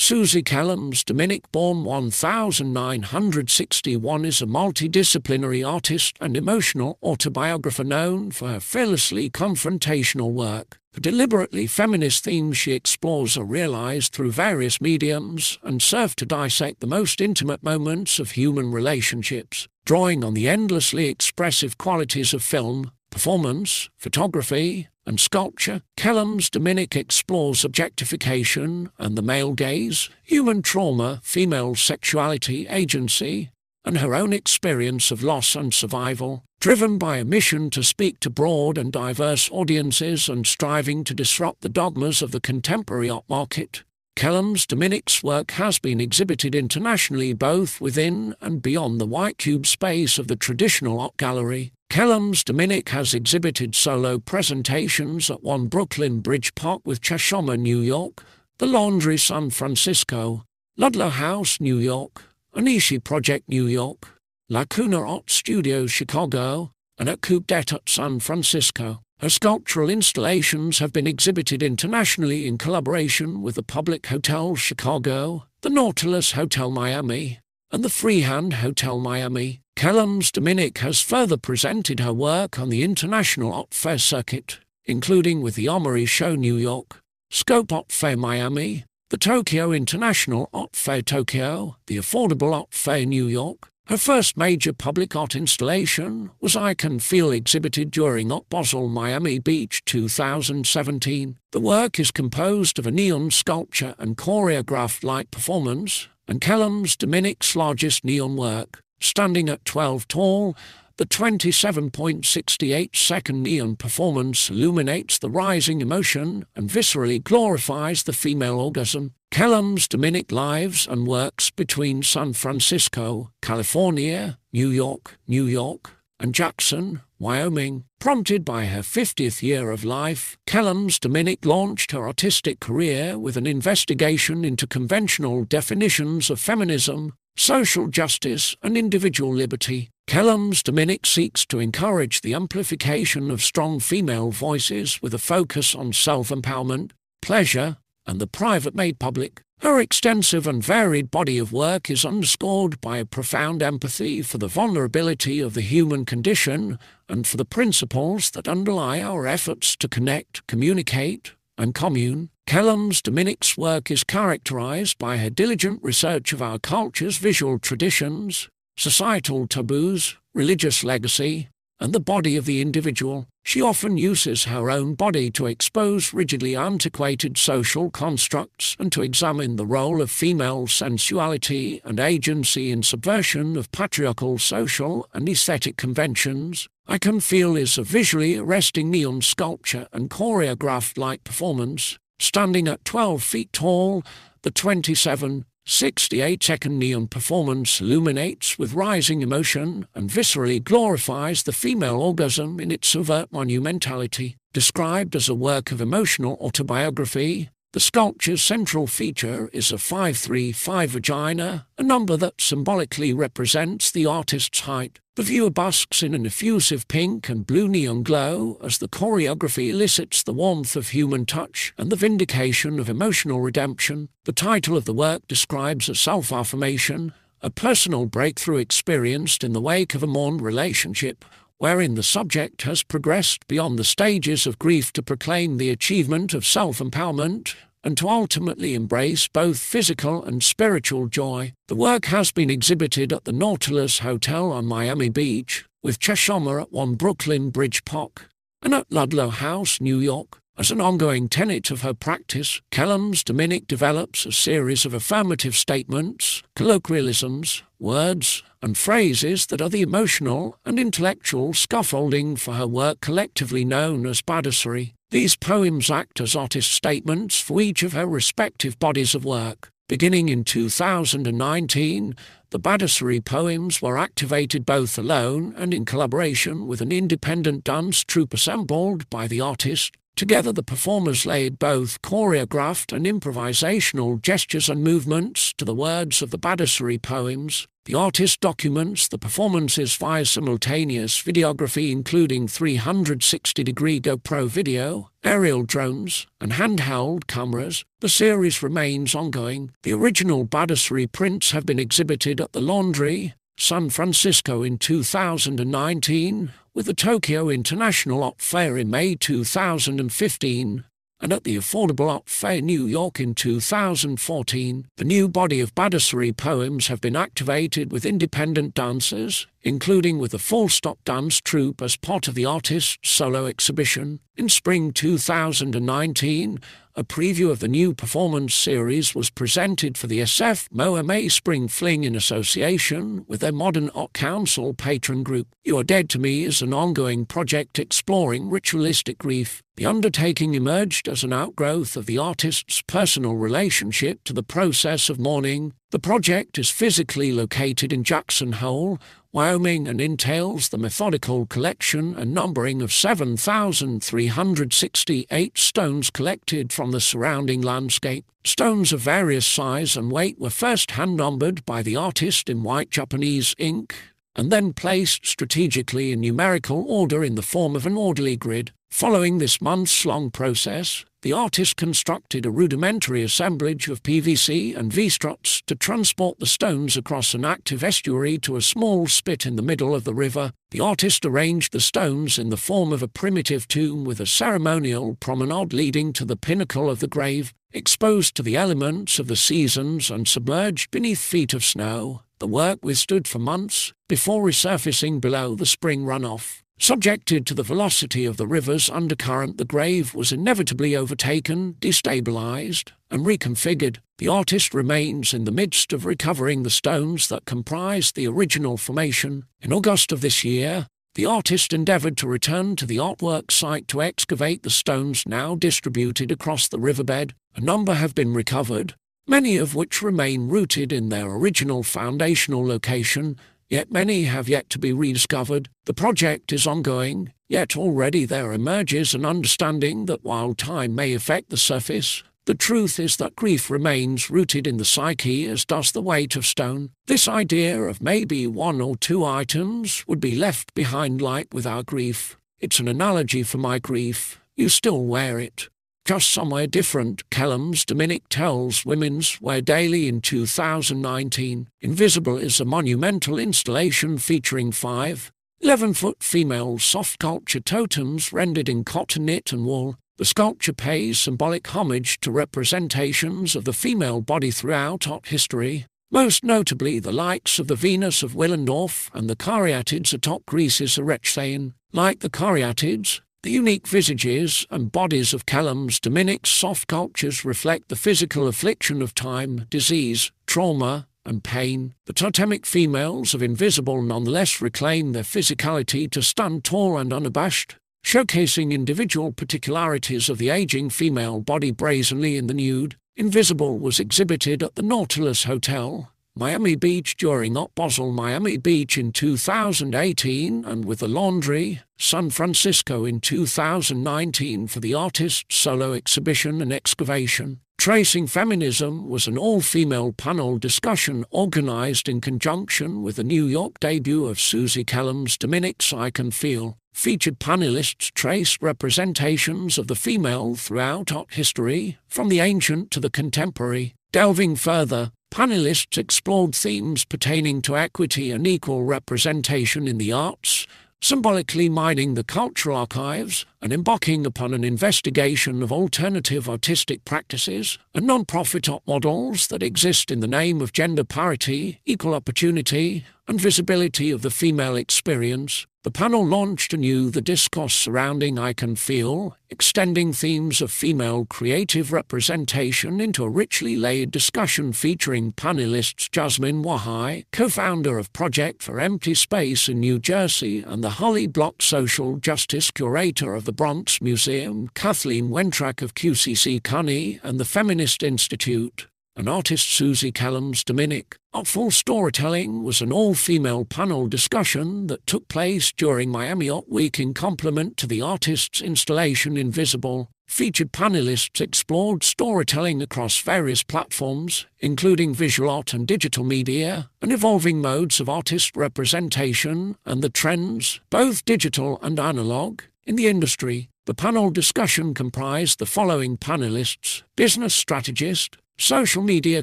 Suzy Kellems Dominik born 1961, is a multidisciplinary artist and emotional autobiographer known for her fearlessly confrontational work. The deliberately feminist themes she explores are realized through various mediums and serve to dissect the most intimate moments of human relationships, drawing on the endlessly expressive qualities of film, performance, photography, and sculpture, Kellems Dominik explores objectification and the male gaze, human trauma, female sexuality, agency, and her own experience of loss and survival, driven by a mission to speak to broad and diverse audiences and striving to disrupt the dogmas of the contemporary art market. Kellems Dominik's work has been exhibited internationally both within and beyond the white cube space of the traditional art gallery, Kellems Dominik has exhibited solo presentations at One Brooklyn Bridge Park with Cheshire, New York, The Laundry San Francisco, Ludlow House, New York, Onishi Project New York, Lacuna Art Studios Chicago, and at Coup d'Etat San Francisco. Her sculptural installations have been exhibited internationally in collaboration with the Public Hotel Chicago, the Nautilus Hotel Miami, and the Freehand Hotel Miami. Kellems Dominik has further presented her work on the International Art Fair circuit, including with the Armory Show New York, Scope Art Fair Miami, the Tokyo International Art Fair Tokyo, the Affordable Art Fair New York. Her first major public art installation was I Can Feel exhibited during Art Basel Miami Beach 2017. The work is composed of a neon sculpture and choreographed light performance, and Kellems Dominik's largest neon work, Standing at 12 tall, the 27.68 second neon performance illuminates the rising emotion and viscerally glorifies the female orgasm. Kellems Dominik lives and works between San Francisco, California, New York, New York, and Jackson, Wyoming. Prompted by her 50th year of life, Kellems Dominik launched her artistic career with an investigation into conventional definitions of feminism social justice, and individual liberty. Kellems Dominik seeks to encourage the amplification of strong female voices with a focus on self-empowerment, pleasure, and the private made public. Her extensive and varied body of work is underscored by a profound empathy for the vulnerability of the human condition and for the principles that underlie our efforts to connect, communicate, and commune. Kellems Dominik's work is characterized by her diligent research of our culture's visual traditions, societal taboos, religious legacy, and the body of the individual. She often uses her own body to expose rigidly antiquated social constructs and to examine the role of female sensuality and agency in subversion of patriarchal social and aesthetic conventions. I Can Feel is a visually arresting neon sculpture and choreographed light performance Standing at 12 feet tall, the 27 68 second neon performance illuminates with rising emotion and viscerally glorifies the female orgasm in its overt monumentality. Described as a work of emotional autobiography, the sculpture's central feature is a 535 vagina, a number that symbolically represents the artist's height. The viewer basks in an effusive pink and blue neon glow as the choreography elicits the warmth of human touch and the vindication of emotional redemption. The title of the work describes a self-affirmation, a personal breakthrough experienced in the wake of a mourned relationship, wherein the subject has progressed beyond the stages of grief to proclaim the achievement of self-empowerment and to ultimately embrace both physical and spiritual joy. The work has been exhibited at the Nautilus Hotel on Miami Beach, with Cheshire at One Brooklyn Bridge Park, and at Ludlow House, New York. As an ongoing tenet of her practice, Kellems Dominik develops a series of affirmative statements, colloquialisms, words, and phrases that are the emotional and intellectual scaffolding for her work collectively known as Badassery. These poems act as artist statements for each of her respective bodies of work. Beginning in 2019, the Badassery poems were activated both alone and in collaboration with an independent dance troupe assembled by the artist Together, the performers laid both choreographed and improvisational gestures and movements to the words of the Badassery poems. The artist documents the performances via simultaneous videography, including 360 degree GoPro video, aerial drones, and handheld cameras. The series remains ongoing. The original Badassery prints have been exhibited at the Laundry, San Francisco in 2019, with the Tokyo International Art Fair in May 2015, and at the Affordable Art Fair New York in 2014, the new body of Badassery poems have been activated with independent dancers, including with the Full Stop Dance Troupe as part of the artist's solo exhibition. In spring 2019, a preview of the new performance series was presented for the SF MoMA Spring Fling in association with their Modern Art Council patron group. You Are Dead to Me is an ongoing project exploring ritualistic grief. The undertaking emerged as an outgrowth of the artist's personal relationship to the process of mourning. The project is physically located in Jackson Hole, Wyoming and entails the methodical collection and numbering of 7,368 stones collected from the surrounding landscape. Stones of various size and weight were first hand-numbered by the artist in white Japanese ink and then placed strategically in numerical order in the form of an orderly grid. Following this months-long process, the artist constructed a rudimentary assemblage of PVC and V-struts to transport the stones across an active estuary to a small spit in the middle of the river. The artist arranged the stones in the form of a primitive tomb with a ceremonial promenade leading to the pinnacle of the grave, exposed to the elements of the seasons and submerged beneath feet of snow. The work withstood for months before resurfacing below the spring runoff. Subjected to the velocity of the river's undercurrent, the grave was inevitably overtaken, destabilized, and reconfigured. The artist remains in the midst of recovering the stones that comprised the original formation. In August of this year, the artist endeavored to return to the artwork site to excavate the stones now distributed across the riverbed. A number have been recovered, many of which remain rooted in their original foundational location yet many have yet to be rediscovered. The project is ongoing, yet already there emerges an understanding that while time may affect the surface, the truth is that grief remains rooted in the psyche as does the weight of stone. This idea of maybe one or two items would be left behind like with our grief. It's an analogy for my grief. You still wear it just somewhere different, Kellems Dominik tells Women's Wear Daily in 2019. Invisible is a monumental installation featuring five 11-foot female soft sculpture totems rendered in cotton knit and wool. The sculpture pays symbolic homage to representations of the female body throughout art history, most notably the likes of the Venus of Willendorf and the Caryatids atop Greece's Erechtheion. Like the Caryatids, the unique visages and bodies of Kellems Dominik's soft sculptures reflect the physical affliction of time, disease, trauma, and pain. The totemic females of Invisible nonetheless reclaim their physicality to stand tall and unabashed, showcasing individual particularities of the aging female body brazenly in the nude. Invisible was exhibited at the Nautilus Hotel, Miami Beach during Art Basel Miami Beach in 2018 and with the Laundry, San Francisco in 2019 for the artist's solo exhibition and excavation. Tracing Feminism was an all-female panel discussion organized in conjunction with the New York debut of Suzy Kellems Dominik's I Can Feel. Featured panelists traced representations of the female throughout art history, from the ancient to the contemporary. Delving further, Panelists explored themes pertaining to equity and equal representation in the arts, symbolically mining the cultural archives and embarking upon an investigation of alternative artistic practices and non-profit art models that exist in the name of gender parity, equal opportunity, and visibility of the female experience. The panel launched anew the discourse surrounding I Can Feel, extending themes of female creative representation into a richly layered discussion featuring panelists Jasmine Wahi, co-founder of Project for Empty Space in New Jersey and the Holly Block Social Justice Curator of the Bronx Museum, Kathleen Wentrack of QCC CUNY and the Feminist Institute and artist Suzy Kellems Dominik. Artful Storytelling was an all-female panel discussion that took place during Miami Art Week in complement to the artist's installation Invisible. Featured panelists explored storytelling across various platforms, including visual art and digital media, and evolving modes of artist representation and the trends, both digital and analog, in the industry. The panel discussion comprised the following panelists business strategist, social media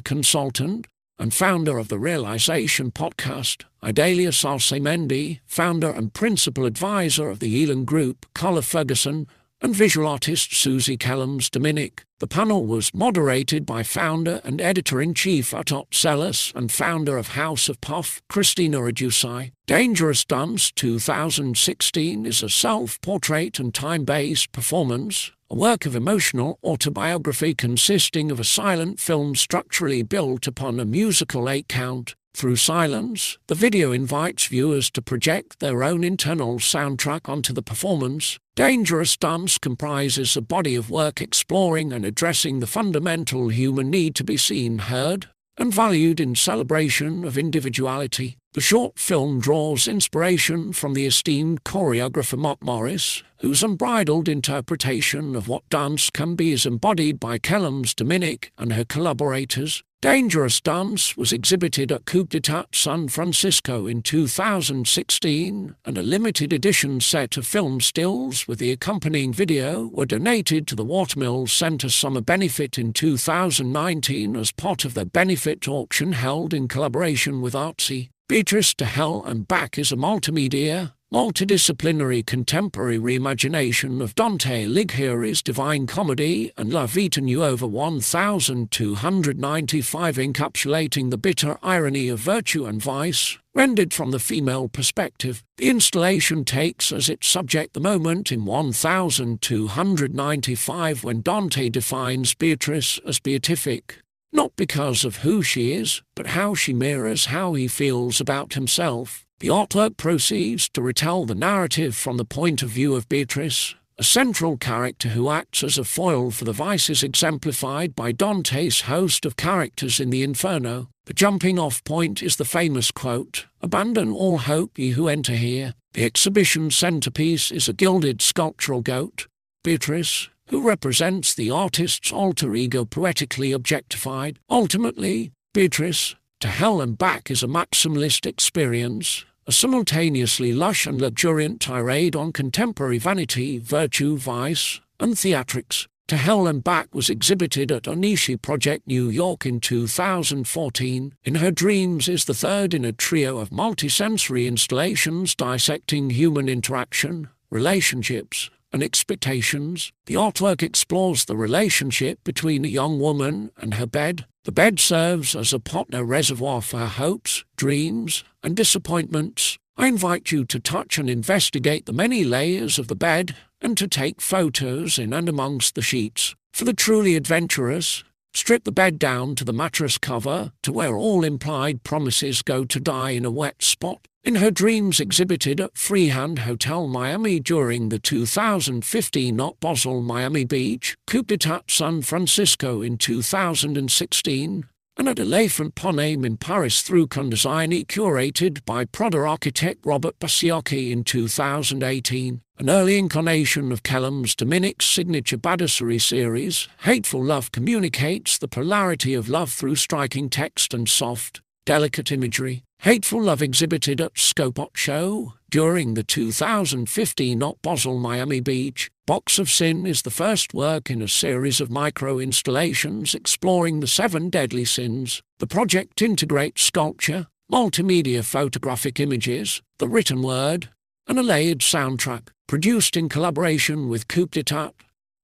consultant, and founder of the Realization podcast, Idalia Salsemendi, founder and principal advisor of the Elan Group, Carla Ferguson, and visual artist Suzy Kellems Dominik. The panel was moderated by founder and editor-in-chief Atot Sellis and founder of House of Puff, Christina Adusai. Dangerous Dance 2016 is a self-portrait and time-based performance, a work of emotional autobiography consisting of a silent film structurally built upon a musical eight-count. Through silence, the video invites viewers to project their own internal soundtrack onto the performance. Dangerous Dance comprises a body of work exploring and addressing the fundamental human need to be seen, heard, and valued in celebration of individuality. The short film draws inspiration from the esteemed choreographer Mark Morris, whose unbridled interpretation of what dance can be is embodied by Kellems Dominik and her collaborators. Dangerous Dance was exhibited at Coup d'Etat San Francisco in 2016, and a limited edition set of film stills with the accompanying video were donated to the Watermill Center Summer Benefit in 2019 as part of their benefit auction held in collaboration with Artsy. Beatrice to Hell and Back is a multimedia, multidisciplinary contemporary reimagination of Dante Alighieri's Divine Comedy and La Vita Nuova 1295 encapsulating the bitter irony of virtue and vice, rendered from the female perspective. The installation takes as its subject the moment in 1295 when Dante defines Beatrice as beatific, not because of who she is, but how she mirrors how he feels about himself. The artwork proceeds to retell the narrative from the point of view of Beatrice, a central character who acts as a foil for the vices exemplified by Dante's host of characters in the Inferno. The jumping off point is the famous quote, Abandon all hope, ye who enter here. The exhibition centerpiece is a gilded sculptural goat. Beatrice, who represents the artist's alter ego poetically objectified. Ultimately, Beatrice, to hell and back is a maximalist experience, a simultaneously lush and luxuriant tirade on contemporary vanity, virtue, vice, and theatrics. To Hell and Back was exhibited at Onishi Project New York in 2014. In Her Dreams is the third in a trio of multisensory installations dissecting human interaction, relationships, and expectations. The artwork explores the relationship between a young woman and her bed. The bed serves as a partner reservoir for her hopes, dreams, and disappointments. I invite you to touch and investigate the many layers of the bed and to take photos in and amongst the sheets. For the truly adventurous, strip the bed down to the mattress cover to where all implied promises go to die in a wet spot. In her dreams exhibited at Freehand Hotel Miami during the 2015 Not Basel Miami Beach, Coup d'Etat San Francisco in 2016, and at Elephant Paname in Paris through Condesigny curated by Prada architect Robert Baciocchi in 2018, an early incarnation of Kellems Dominik's signature Badassery series, Hateful Love communicates the polarity of love through striking text and soft, delicate imagery. Hateful Love exhibited at Scope Art Show during the 2015 Not Basel Miami Beach. Box of Sin is the first work in a series of micro installations exploring the seven deadly sins. The project integrates sculpture, multimedia photographic images, the written word, and a layered soundtrack produced in collaboration with Coup d'Etat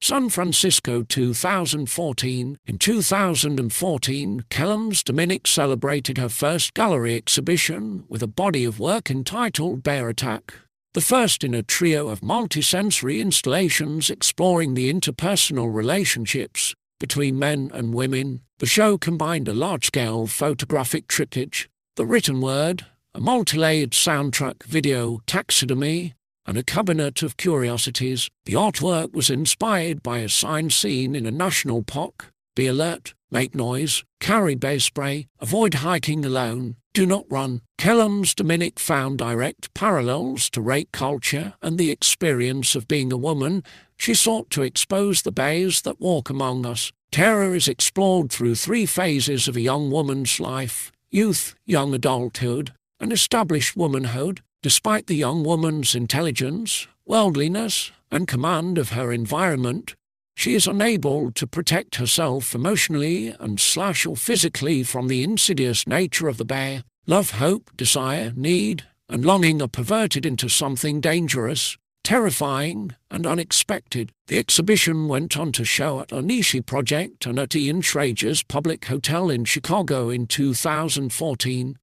San Francisco 2014. In 2014, Kellems Dominik celebrated her first gallery exhibition with a body of work entitled Bear Attack, the first in a trio of multisensory installations exploring the interpersonal relationships between men and women. The show combined a large-scale photographic triptych, the written word, a multi-layered soundtrack video taxidermy, and a cabinet of curiosities. The artwork was inspired by a sign seen in a national park. Be alert, make noise, carry bear spray, avoid hiking alone, do not run. Kellems Dominik found direct parallels to rape culture and the experience of being a woman. She sought to expose the bays that walk among us. Terror is explored through three phases of a young woman's life youth, young adulthood, and established womanhood. Despite the young woman's intelligence, worldliness, and command of her environment, she is unable to protect herself emotionally and slash or physically from the insidious nature of the bear. Love, hope, desire, need, and longing are perverted into something dangerous, terrifying, and unexpected. The exhibition went on to show at Onishi Project and at Ian Schrager's Public Hotel in Chicago in 2014.